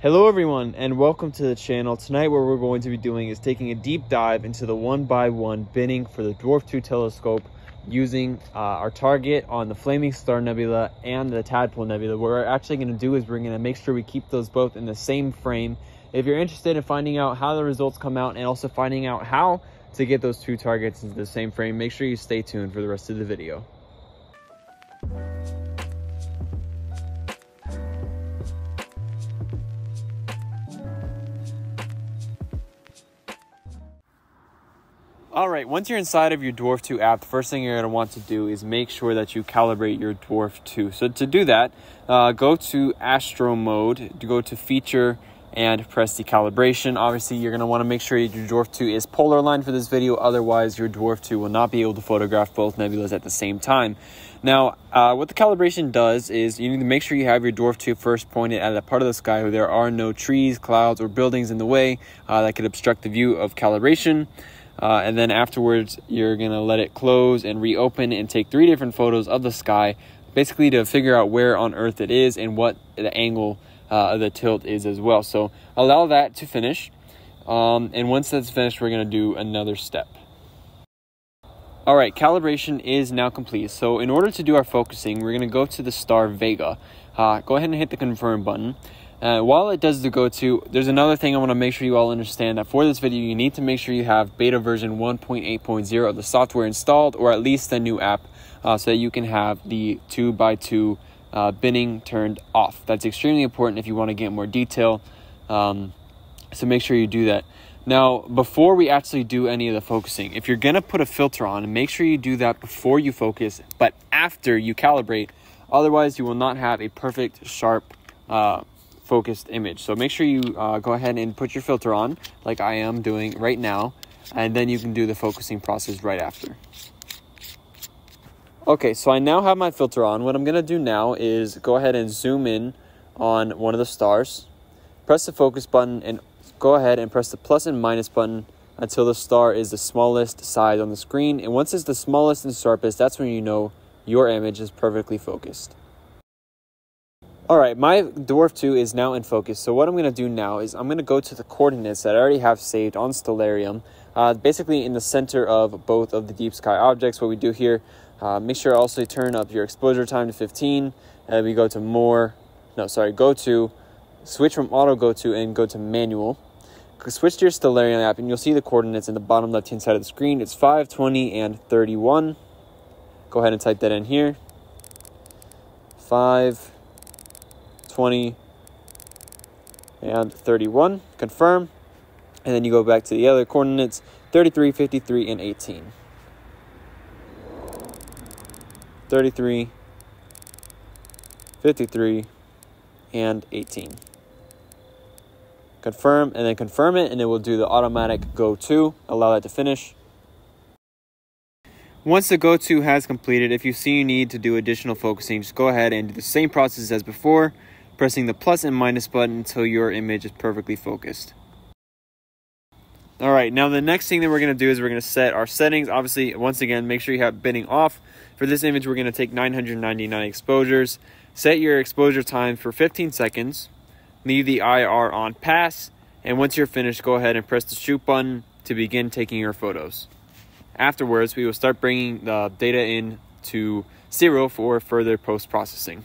Hello everyone and welcome to the channel. Tonight what we're going to be doing is taking a deep dive into the one by one binning for the Dwarf 2 telescope using uh, our target on the Flaming Star Nebula and the Tadpole Nebula. What we're actually going to do is we're going to make sure we keep those both in the same frame. If you're interested in finding out how the results come out and also finding out how to get those two targets into the same frame, make sure you stay tuned for the rest of the video. All right, once you're inside of your Dwarf 2 app, the first thing you're going to want to do is make sure that you calibrate your Dwarf 2. So to do that, uh, go to Astro mode, go to feature and press the calibration. Obviously, you're going to want to make sure your Dwarf 2 is polar aligned for this video. Otherwise, your Dwarf 2 will not be able to photograph both nebulas at the same time. Now, uh, what the calibration does is you need to make sure you have your Dwarf 2 first pointed at a part of the sky where there are no trees, clouds, or buildings in the way uh, that could obstruct the view of calibration. Uh, and then afterwards, you're going to let it close and reopen and take three different photos of the sky, basically to figure out where on Earth it is and what the angle uh, of the tilt is as well. So allow that to finish. Um, and once that's finished, we're going to do another step. All right, calibration is now complete. So in order to do our focusing, we're to go to the star Vega. Uh, go ahead and hit the confirm button. Uh, while it does the go to, there's another thing I want to make sure you all understand that for this video, you need to make sure you have beta version 1.8.0 of the software installed or at least a new app uh, so that you can have the 2x2 uh, binning turned off. That's extremely important if you want to get more detail. Um, so make sure you do that. Now, before we actually do any of the focusing, if you're going to put a filter on, make sure you do that before you focus, but after you calibrate. Otherwise, you will not have a perfect, sharp, uh, focused image. So make sure you uh, go ahead and put your filter on like I am doing right now. And then you can do the focusing process right after. Okay, so I now have my filter on. What I'm going to do now is go ahead and zoom in on one of the stars. Press the focus button and go ahead and press the plus and minus button until the star is the smallest size on the screen. And once it's the smallest and sharpest, that's when you know your image is perfectly focused. All right, my Dwarf 2 is now in focus. So what I'm going to do now is I'm going to go to the coordinates that I already have saved on Stellarium, uh, basically in the center of both of the deep sky objects. What we do here, uh, make sure also turn up your exposure time to 15. And we go to more, no, sorry, go to, switch from auto go to and go to manual. Switch to your Stellarium app and you'll see the coordinates in the bottom left hand side of the screen. It's 5, 20, and 31. Go ahead and type that in here. 5, 20, and 31. Confirm. And then you go back to the other coordinates 33, 53, and 18. 33, 53, and 18. Confirm and then confirm it, and it will do the automatic go to. Allow that to finish. Once the go to has completed, if you see you need to do additional focusing, just go ahead and do the same process as before pressing the plus and minus button until your image is perfectly focused. All right, now the next thing that we're going to do is we're going to set our settings. Obviously, once again, make sure you have binning off. For this image, we're going to take 999 exposures. Set your exposure time for 15 seconds. Leave the IR on pass. And once you're finished, go ahead and press the shoot button to begin taking your photos. Afterwards, we will start bringing the data in to Siril for further post-processing.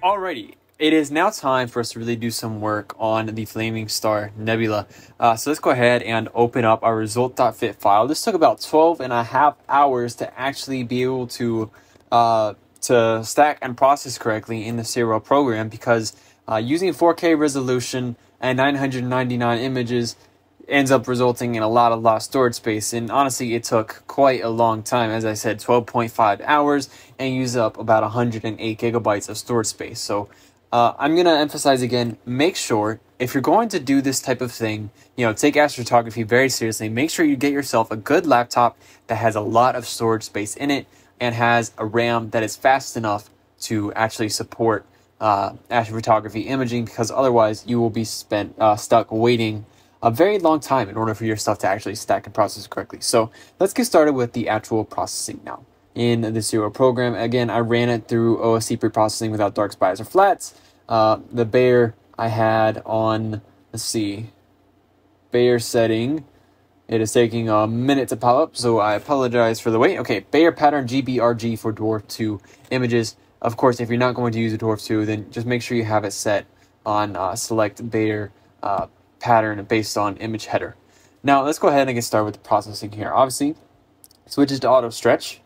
Alrighty, it is now time for us to really do some work on the Flaming Star Nebula. Uh, so let's go ahead and open up our result.fit file. This took about 12 and a half hours to actually be able to uh, to stack and process correctly in the Siril program because uh, using 4K resolution and 999 images ends up resulting in a lot of lost storage space. And honestly, it took quite a long time. As I said, 12.5 hours and used up about 108 gigabytes of storage space. So uh, I'm going to emphasize again, make sure if you're going to do this type of thing, you know, take astrophotography very seriously, make sure you get yourself a good laptop that has a lot of storage space in it and has a RAM that is fast enough to actually support uh, astrophotography imaging because otherwise you will be spent uh, stuck waiting a very long time in order for your stuff to actually stack and process correctly. So let's get started with the actual processing now. In the Siril program, again, I ran it through OSC preprocessing without dark spies or flats. Uh, the Bayer I had on, let's see, Bayer setting. It is taking a minute to pop up, so I apologize for the wait. Okay, Bayer pattern GBRG for Dwarf 2 images. Of course, if you're not going to use a Dwarf 2, then just make sure you have it set on uh, select Bayer uh, pattern based on image header. Now let's go ahead and get started with the processing here. Obviously, switches to auto stretch.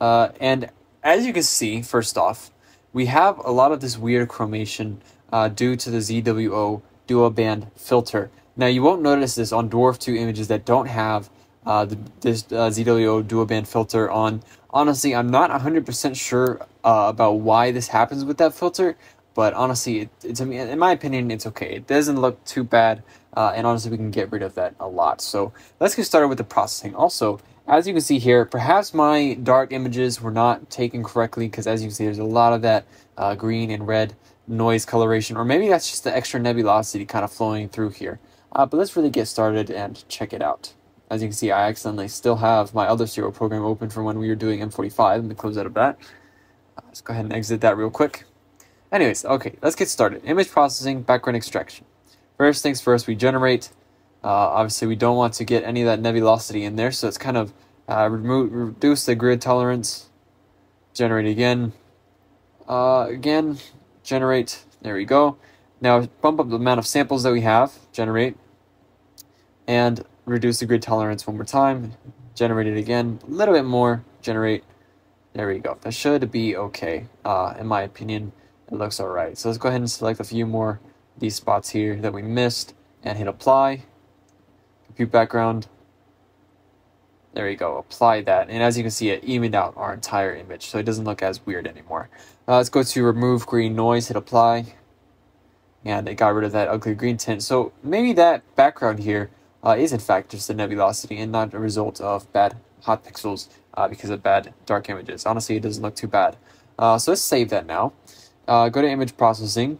Uh, and as you can see, first off, we have a lot of this weird chromation uh, due to the ZWO dual band filter. Now you won't notice this on Dwarf 2 images that don't have uh, this uh, ZWO dual band filter on. Honestly, I'm not 100% sure uh, about why this happens with that filter, but honestly, it, it's in my opinion, it's okay. It doesn't look too bad, uh, and honestly, we can get rid of that a lot. So let's get started with the processing. Also, as you can see here, perhaps my dark images were not taken correctly because as you can see, there's a lot of that uh, green and red noise coloration, or maybe that's just the extra nebulosity kind of flowing through here. Uh, but let's really get started and check it out. As you can see, I accidentally still have my other Siril program open from when we were doing M45. Let me close out of that. Uh, let's go ahead and exit that real quick. Anyways, okay, let's get started. Image processing, background extraction. First things first, we generate. Uh, obviously, we don't want to get any of that nebulosity in there, so it's kind of uh, remove, reduce the grid tolerance. Generate again. Uh, again, generate. There we go. Now bump up the amount of samples that we have. Generate. And reduce the grid tolerance one more time. Generate it again. A little bit more. Generate. There we go. That should be okay, uh, in my opinion it looks alright. So let's go ahead and select a few more these spots here that we missed and hit apply. Compute background. There we go, apply that. And as you can see, it evened out our entire image, so it doesn't look as weird anymore. Uh, let's go to remove green noise, hit apply. And it got rid of that ugly green tint. So maybe that background here uh, is in fact just a nebulosity and not a result of bad hot pixels uh, because of bad dark images. Honestly, it doesn't look too bad. Uh, so let's save that now. Uh, go to image processing.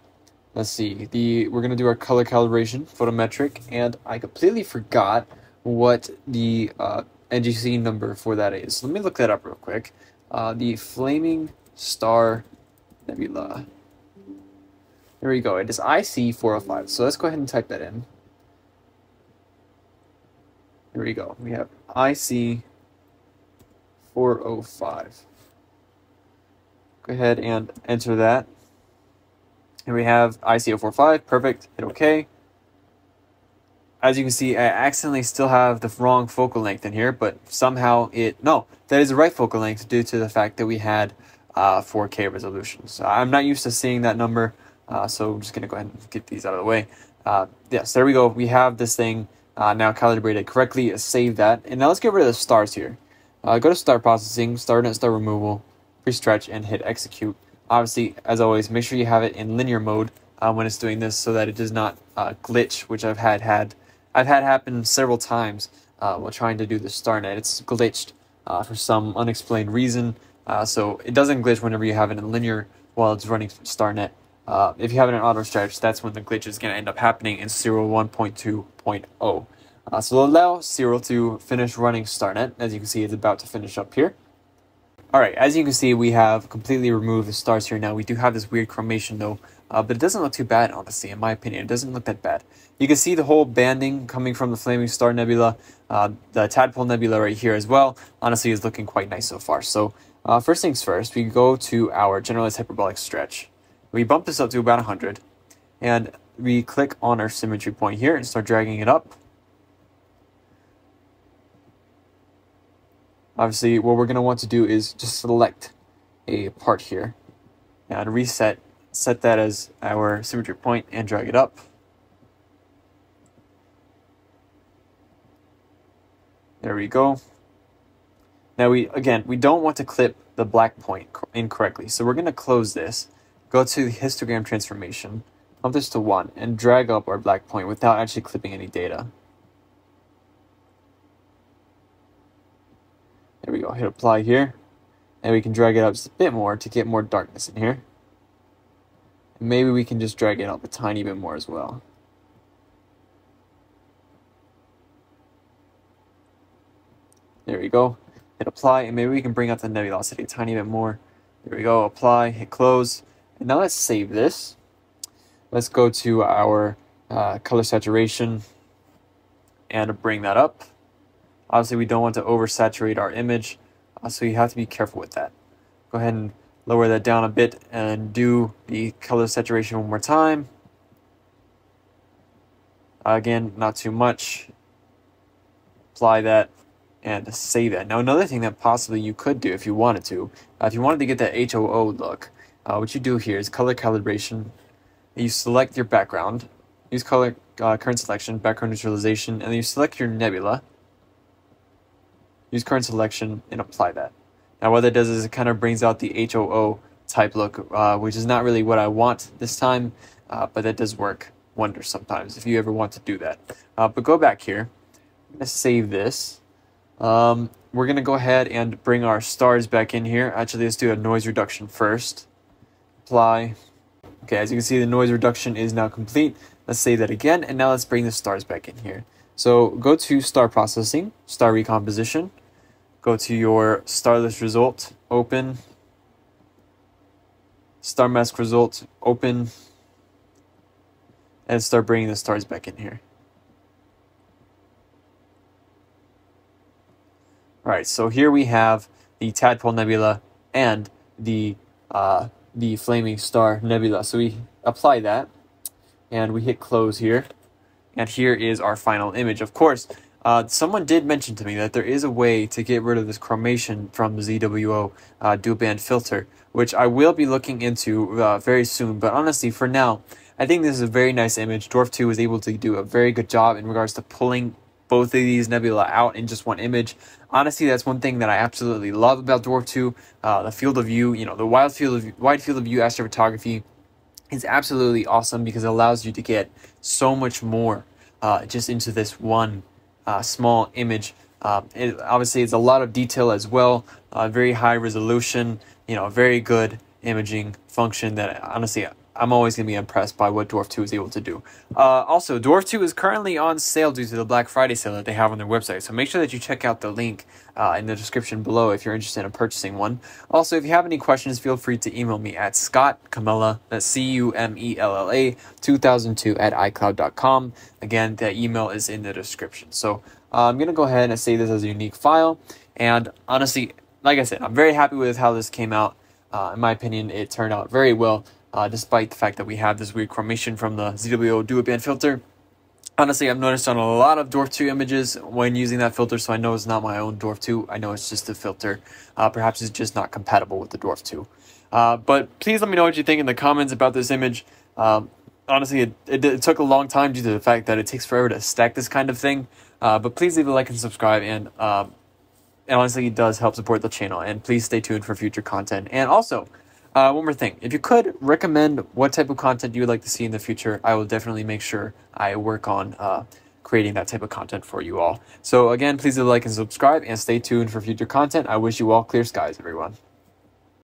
Let's see. The we're gonna do our color calibration, photometric, and I completely forgot what the uh, NGC number for that is. Let me look that up real quick. Uh, the Flaming Star Nebula. There we go. It is IC405. So let's go ahead and type that in. Here we go. We have IC405. Go ahead and enter that. Here we have IC045, perfect, hit OK. As you can see, I accidentally still have the wrong focal length in here, but somehow it, no, that is the right focal length due to the fact that we had uh, 4K resolution. So I'm not used to seeing that number, uh, so I'm just going to go ahead and get these out of the way. Uh, yes, there we go. We have this thing uh, now calibrated correctly. Save that. And now let's get rid of the stars here. Uh, go to start processing, start and start removal, pre-stretch, and hit execute. Obviously, as always, make sure you have it in linear mode uh, when it's doing this so that it does not uh, glitch, which I've had had I've had happen several times uh, while trying to do the StarNet. It's glitched uh, for some unexplained reason, uh, so it doesn't glitch whenever you have it in linear while it's running StarNet. Uh, if you have it in auto stretch, that's when the glitch is going to end up happening in Siril 1.2.0. Uh, so allow Siril to finish running StarNet. As you can see, it's about to finish up here. Alright, as you can see, we have completely removed the stars here now. We do have this weird chromation though, uh, but it doesn't look too bad, honestly, in my opinion. It doesn't look that bad. You can see the whole banding coming from the Flaming Star Nebula, uh, the Tadpole Nebula right here as well. Honestly, is looking quite nice so far. So, uh, first things first, we go to our generalized hyperbolic stretch. We bump this up to about 100, and we click on our symmetry point here and start dragging it up. Obviously, what we're going to want to do is just select a part here and reset, set that as our symmetry point and drag it up. There we go. Now we, again, we don't want to clip the black point incorrectly. So we're going to close this, go to the histogram transformation, up this to 1, and drag up our black point without actually clipping any data. There we go, hit apply here. And we can drag it up just a bit more to get more darkness in here. And maybe we can just drag it up a tiny bit more as well. There we go. Hit apply, and maybe we can bring up the nebulosity a tiny bit more. There we go, apply, hit close. And now let's save this. Let's go to our uh, color saturation and bring that up. Obviously, we don't want to oversaturate our image, uh, so you have to be careful with that. Go ahead and lower that down a bit and do the color saturation one more time. Uh, again, not too much. Apply that and save it. Now, another thing that possibly you could do if you wanted to, uh, if you wanted to get that HOO look, uh, what you do here is color calibration. You select your background, use color uh, current selection, background neutralization, and then you select your nebula use current selection, and apply that. Now what that does is it kind of brings out the HOO type look, uh, which is not really what I want this time, uh, but that does work wonders sometimes if you ever want to do that. Uh, but go back here. I'm going to save this. Um, we're going to go ahead and bring our stars back in here. Actually, let's do a noise reduction first. Apply. Okay, as you can see, the noise reduction is now complete. Let's save that again, and now let's bring the stars back in here. So go to star processing, star recomposition, go to your starless result, open, star mask result, open, and start bringing the stars back in here. Alright, so here we have the Tadpole Nebula and the uh, the Flaming Star Nebula. So we apply that, and we hit close here, and here is our final image. Of course, uh, someone did mention to me that there is a way to get rid of this chromation from the ZWO uh, dual band filter, which I will be looking into uh, very soon. But honestly, for now, I think this is a very nice image. Dwarf 2 was able to do a very good job in regards to pulling both of these nebula out in just one image. Honestly, that's one thing that I absolutely love about Dwarf 2. Uh, the field of view, you know, the wide field of wide field of view astrophotography is absolutely awesome because it allows you to get so much more uh, just into this one uh, small image. Uh, it, obviously, it's a lot of detail as well, uh, very high resolution, you know, very good imaging function that honestly I'm always going to be impressed by what Dwarf 2 is able to do. Uh, also, Dwarf 2 is currently on sale due to the Black Friday sale that they have on their website, so make sure that you check out the link uh, in the description below if you're interested in purchasing one. Also, if you have any questions, feel free to email me at Scott Cumella, that's C-U-M-E-L-L-A, 2002 at iCloud.com. Again, that email is in the description. So uh, I'm going to go ahead and save this as a unique file, and honestly, like I said, I'm very happy with how this came out. Uh, in my opinion, it turned out very well uh, despite the fact that we have this weird chromation from the ZWO dual band filter. Honestly, I've noticed on a lot of Dwarf 2 images when using that filter, so I know it's not my own Dwarf 2. I know it's just a filter. Uh, perhaps it's just not compatible with the Dwarf 2. Uh, but please let me know what you think in the comments about this image. Um, honestly, it, it, it, took a long time due to the fact that it takes forever to stack this kind of thing. Uh, but please leave a like and subscribe, and, um, and honestly, it does help support the channel. And please stay tuned for future content. And also, uh, one more thing. If you could recommend what type of content you would like to see in the future, I will definitely make sure I work on uh, creating that type of content for you all. So again, please like and subscribe and stay tuned for future content. I wish you all clear skies, everyone.